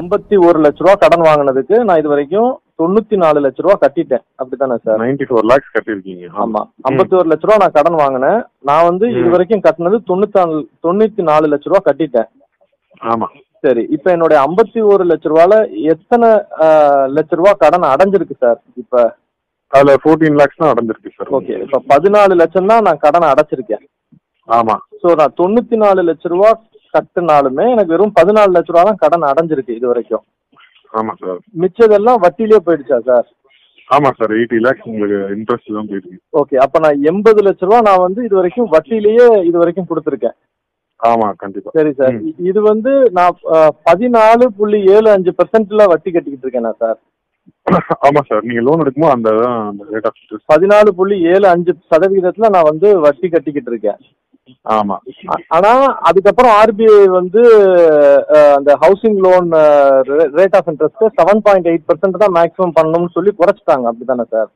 எண்பத்தி ஒரு லட்ச ரூபா கடன் வாங்கினதுக்கு நான் இது வரைக்கும் தொண்ணூத்தி நாலு லட்ச ரூபா கட்டிட்டேன். அப்படித்தானே சார்? நைன்டி ஃபோர் லேக்ஸ் கட்டியிருக்கீங்க. ஆமா. ஐம்பத்தி ஒரு லட்ச ரூபா நான் கடன் வாங்கினேன். நான் வந்து இது. வரைக்கும் கட்டினது தொண்ணூத்தி நாலு தொண்ணூத்தி நாலு லட்ச ரூபா கட்டிட்டேன். ஆமா. சரி இப்ப என்னுடைய ஐம்பத்தி ஒரு லட்ச ரூபால எத்தனை லட்ச ரூபா கடன் அடைஞ்சிருக்கு சார்? இப்ப அதுல ஃபோர்டீன் லேக்ஸ் தான் அடைஞ்சிருக்கு சார். ஓகே இப்ப பதினாலு லட்சம் தான் நான் கடனை அடைச்சிருக்கேன். ஆமா. ஸோ நான் தொண்ணூத்தி நாலு லட்ச ரூபா கட்டுனாலுமே எனக்கு வெறும் பதினாலு லட்ச ரூபா தான் கடன் அடைஞ்சிருக்கு இது வரைக்கும். ஆமா சார் மிச்சதெல்லாம் வட்டியிலே போயிடுச்சா சார் ஆமா சார் எயிட்டி லேக்ஸ் உங்களுக்கு இன்ட்ரெஸ்ட் தான் போயிருக்கு. ஓகே அப்ப நான் எண்பது லட்ச ரூபா நான் வந்து இது வரைக்கும் வட்டியிலேயே இது வரைக்கும் கொடுத்துருக்கேன். ஆமா கண்டிப்பா. சரி சார் இது வந்து நான் பதினாலு புள்ளி ஏழு அஞ்சு பெர்சென்ட்ல வட்டி கட்டிக்கிட்டு இருக்கேனா சார் ஆமா சார் நீங்க லோன் எடுக்கும்போது அந்த தான் அந்த ரேட் ஆஃப் இன்ட்ரெஸ்ட் பதினாலு புள்ளி ஏழு அஞ்சு சதவிகிதத்துல நான் வந்து வட்டி கட்டிக்கிட்டு இருக்கேன். ஆமா. ஆனா அதுக்கப்புறம் ஆர்பிஐ வந்து அந்த housing loan rate of interest seven point eight percent தான் மேக்ஸிமம் பண்ணணும்னு சொல்லி குறைச்சிட்டாங்க. அப்படிதானே சார்?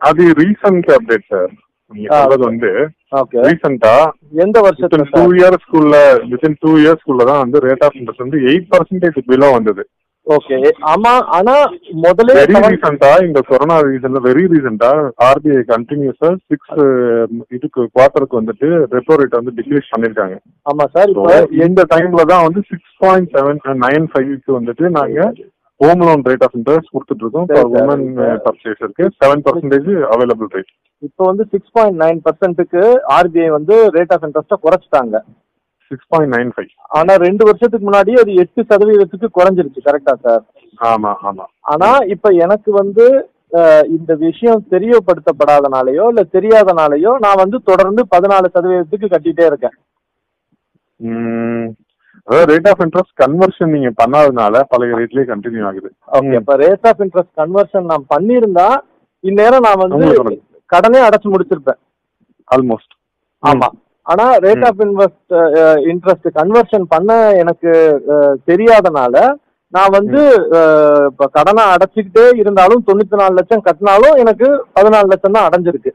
அது ரீசன்ட் அப்டேட் சார். சொல்றது வந்து ரீசெண்டா எந்த வருஷத்துல டூ இயர்ஸ்க்குள்ள வித்தின் டூ இயர்ஸ்க்குள்ள தான் வந்து ரேட் ஆஃப் இன்ட்ரெஸ்ட் வந்து எயிட் பர்சன்டேஜ் பிலோ வந்தது. ஓகே ஆமா ஆனா முதல்ல வெரி ரீசெண்டா இந்த கொரோனா ரீசன்ல வெரி ரீசெண்டா ஆர்பிஐ கண்டினியூஸா சிக்ஸ் இதுக்கு குவார்டருக்கு வந்துட்டு ரெப்போ ரேட் வந்து டிக்ரீஸ் பண்ணிருக்காங்க. ஆமா சார் இந்த டைம்ல தான் வந்து சிக்ஸ் பாயிண்ட் செவன் நைன் ஃபைவ்க்கு வந்துட்டு நாங்க home loan rate of interest கொடுத்துட்டு இருக்கோம். ஃபார். உமன் பர்ச்சேஸருக்கு செவன் பர்சன்டேஜ் அவைலபிள் ரேட் இப்போ வந்து சிக்ஸ் பாயிண்ட் நைன் பர்சன்ட்டுக்கு ஆர்பிஐ வந்து ரேட் ஆஃப் இன்ட்ரெஸ்ட்டை குறைச்சிட்டாங்க. சிக்ஸ் பாயிண்ட் நைன் ஃபைவ் ஆனா ரெண்டு வருஷத்துக்கு முன்னாடி அது எட்டு சதவீதத்துக்கு குறைஞ்சிருச்சு. கரெக்டா சார் ஆமா ஆமா. ஆனா இப்ப எனக்கு வந்து இந்த விஷயம் தெரியப்படுத்தப்படாதனாலயோ இல்ல தெரியாதனாலயோ நான் வந்து தொடர்ந்து பதினாலு சதவீதத்துக்கு கட்டிட்டே இருக்கேன். ரேட் ஆஃப் இன்ட்ரெஸ்ட் கன்வர்ஷன் நீங்க பண்ணாதனால பழைய ரேட்லயே கண்டினியூ ஆகுது. ஓகே இப்ப ரேட் ஆஃப் இன்ட்ரெஸ்ட் கன்வர்ஷன் நான் பண்ணியிருந்தா இந்நேரம் நான் வந்து. கடனே அடைச்சு முடிச்சிருப்பேன். ஆல்மோஸ்ட் ஆமா. ஆனா rate. Of invest interest conversion பண்ண எனக்கு தெரியாதனால நான் வந்து இப்ப கடனை அடைச்சிக்கிட்டே இருந்தாலும் தொண்ணூத்தி நாலு லட்சம் கட்டினாலும் எனக்கு பதினாலு லட்சம் தான் அடைஞ்சிருக்கு.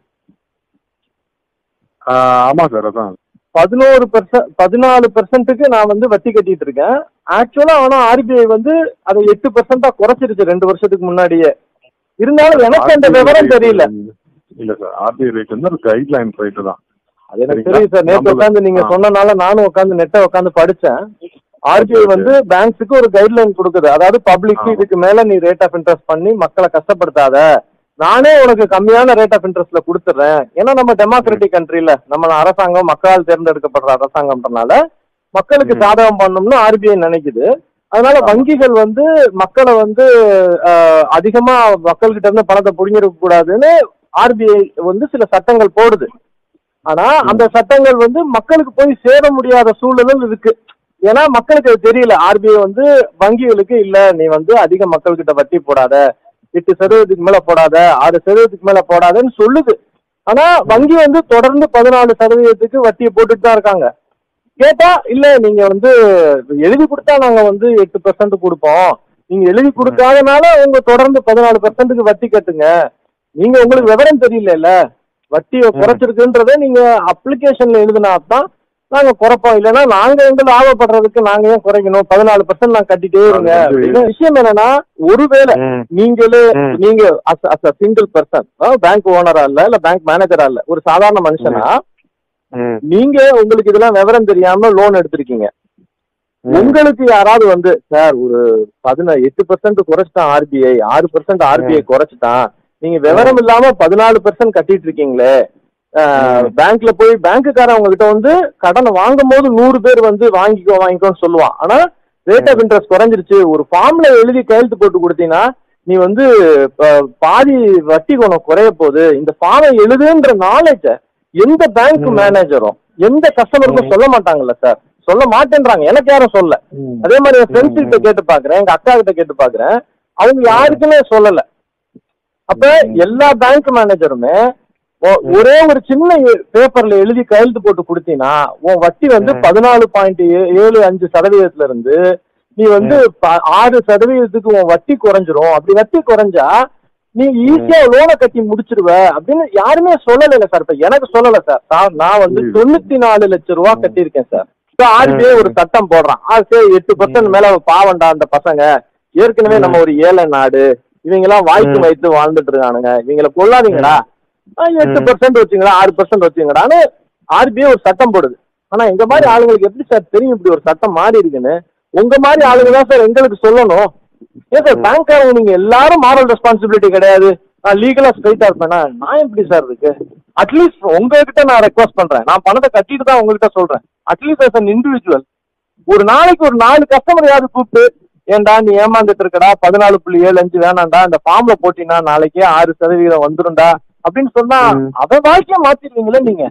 ஆமா சார் அதான். பதினோரு பெர்சன்ட் பதினாலு பெர்சன்ட்டுக்கு நான் வந்து வட்டி கட்டிட்டு இருக்கேன். ஆக்சுவலா ஆனா ஆர்பிஐ வந்து அதை எட்டு பெர்சென்டா குறைச்சிருச்சு ரெண்டு வருஷத்துக்கு முன்னாடியே. இருந்தாலும் எனக்கு அந்த விவரம் தெரியல. இல்ல சார் ஆர்பிஐ ரேட் வந்து கைட்லைன் ரேட் தான். அது எனக்கு? தெரியும் சார் நேற்று உட்காந்து நீங்க. சொன்னனால நானும் உட்காந்து நெட்டை உட்காந்து படிச்சேன் ஆர்பிஐ. வந்து பேங்க்ஸுக்கு ஒரு கைட்லைன் கொடுக்குது அதாவது பப்ளிக். இதுக்கு மேல நீ ரேட் ஆஃப் இன்ட்ரெஸ்ட் பண்ணி மக்களை கஷ்டப்படுத்தாத நானே உனக்கு கம்மியான ரேட் ஆஃப் இன்ட்ரெஸ்ட்ல கொடுத்துட்றேன் ஏன்னா நம்ம டெமோக்ராட்டிக் கண்ட்ரில நம்ம அரசாங்கம் மக்களால் தேர்ந்தெடுக்கப்படுற அரசாங்கம்ன்றனால மக்களுக்கு. சாதகம் பண்ணணும்னு ஆர்பிஐ நினைக்குது அதனால. வங்கிகள் வந்து மக்களை வந்து அதிகமா மக்கள்கிட்ட இருந்து பணத்தை புடிங்கிருக்க கூடாதுன்னு ஆர்பிஐ வந்து சில சட்டங்கள் போடுது ஆனா அந்த சட்டங்கள் வந்து மக்களுக்கு போய் சேர முடியாத சூழல் இருக்கு. ஏன்னா மக்களுக்கு அது தெரியல. ஆர்பிஐ வந்து வங்கிகளுக்கு இல்ல நீ வந்து அதிக மக்கள்கிட்ட வட்டி போடாத எட்டு சதவீதத்துக்கு மேல போடாத ஆறு சதவீதத்துக்கு மேல போடாதன்னு சொல்லுது. ஆனா வங்கி வந்து தொடர்ந்து பதினாலு சதவீதத்துக்கு வட்டியை போட்டுட்டு தான் இருக்காங்க. கேட்டா இல்ல நீங்க வந்து எழுதி கொடுத்தா நாங்க வந்து எட்டு பெர்சன்ட் கொடுப்போம். நீங்க எழுதி கொடுக்காதனால உங்க தொடர்ந்து பதினாலு பெர்சன்ட்டுக்கு வட்டி கட்டுங்க. நீங்க உங்களுக்கு விவரம் தெரியல வட்டியை குறைச்சிருக்குன்றத நீங்க அப்ளிகேஷன்ல எழுதினா தான் நாங்க குறைப்போம். இல்லைன்னா நாங்க வந்து லாபப்படுறதுக்கு நாங்க ஏன் குறைக்கணும்? பதினாலு பர்சன்ட் நான் கட்டிட்டே இருங்க. விஷயம் என்னன்னா ஒருவேளை. நீங்களே. நீங்க சிங்கிள் பர்சன் பேங்க் ஓனரா இல்ல இல்ல பேங்க் மேனேஜரா இல்ல ஒரு சாதாரண மனுஷனா. நீங்க உங்களுக்கு இதெல்லாம் விவரம் தெரியாம லோன் எடுத்திருக்கீங்க. உங்களுக்கு யாராவது வந்து சார் ஒரு பதினா எட்டு பர்சன்ட் குறைச்சிட்டான் ஆர்பிஐ ஆறு பர்சன்ட் ஆர்பிஐ குறைச்சிட்டான். நீங்க விவரம் இல்லாம பதினாலு பர்சன்ட் கட்டிட்டு இருக்கீங்களே. பேங்க்ல போய் பேங்க்குக்காரன் உங்ககிட்ட வந்து கடனை வாங்கும் போது நூறு பேர் வந்து வாங்கிக்கோ வாங்கிக்கோன்னு சொல்லுவான் ஆனா ரேட் ஆஃப் இன்ட்ரெஸ்ட் குறைஞ்சிருச்சு ஒரு ஃபார்ம்ல எழுதி கையெழுத்து போட்டு கொடுத்தீங்கன்னா நீ வந்து பாதி வட்டி குணம் குறைய போகுது இந்த ஃபார்மை எழுதுன்ற நாலேஜ எந்த பேங்க். மேனேஜரும் எந்த கஸ்டமருக்கும். சொல்ல மாட்டாங்கல்ல சார் சொல்ல மாட்டேன்றாங்க எனக்கு யாரும் சொல்ல. அதே மாதிரி என் ஃப்ரெண்ட்ஸ் கிட்ட. கேட்டு பாக்குறேன் எங்க அக்கா கிட்ட கேட்டு பாக்குறேன் அவங்க யாருக்குமே சொல்லல அப்ப. எல்லா பேங்க் மேனேஜருமே. ஒரே ஒரு சின்ன பேப்பர்ல எழுதி கையெழுத்து போட்டு கொடுத்தீங்கன்னா உன் வட்டி வந்து. பதினாலு பாயிண்ட் ஏழு அஞ்சு சதவீதத்துல இருந்து நீ வந்து ஆறு சதவீதத்துக்கு உன் வட்டி குறைஞ்சிரும். அப்படி வட்டி குறைஞ்சா நீ ஈஸியா லோனை கட்டி முடிச்சிருவ அப்படின்னு யாருமே சொல்லல சார் இப்ப எனக்கு சொல்லல சார் நான் நான் வந்து. தொண்ணூத்தி நாலு லட்சம் ரூபா. கட்டியிருக்கேன் சார் So, RBI ஒரு சட்டம் போடுறான். சரி எட்டு பர்சன்ட் மேல பாவண்டா அந்த பசங்க. ஏற்கனவே நம்ம ஒரு ஏழை நாடு. இவங்க எல்லாம் வாய்க்கு வைத்து வாழ்ந்துட்டு இருக்கானுங்க. இவங்கள கொள்ளாதீங்கடா எட்டு பர்சன்ட் வச்சுங்கடா ஆறு பர்சன்ட் வச்சுங்கடான்னு ஆர்பிஐ ஒரு சட்டம் போடுது. ஆனா எங்க மாதிரி ஆளுங்களுக்கு எப்படி சார் தெரியும் இப்படி ஒரு சட்டம் மாறி இருக்குன்னு? உங்க மாதிரி ஆளுங்க தான் சார் எங்களுக்கு சொல்லணும். ஏன் சார் பேங்க்காரங்க நீங்க எல்லாரும் மாரல் ரெஸ்பான்சிபிலிட்டி கிடையாது. நான் லீகலா ஸ்ட்ரைட்டா இருப்பேனா? நான் எப்படி சார் இருக்கு? அட்லீஸ்ட் உங்ககிட்ட நான் ரெக்வஸ்ட் பண்றேன். நான் பணத்தை கட்டிட்டு தான் உங்ககிட்ட சொல்றேன். அட்லீஸ்ட் as an இண்டிவிஜுவல் ஒரு நாளைக்கு ஒரு நாலு கஸ்டமர் யாரு கூப்பிட்டு ஏன்டா நீ ஏமாந்துட்டு இருக்கடா? பதினாலு புள்ளி ஏழு அஞ்சு வேணாம்டா. இந்த ஃபார்ம்ல போட்டினா நாளைக்கே ஆறு சதவீதம் வந்துரும்டா. அப்படின்னு சொன்னா. அதை வாழ்க்கைய மாத்திருவீங்களே நீங்க.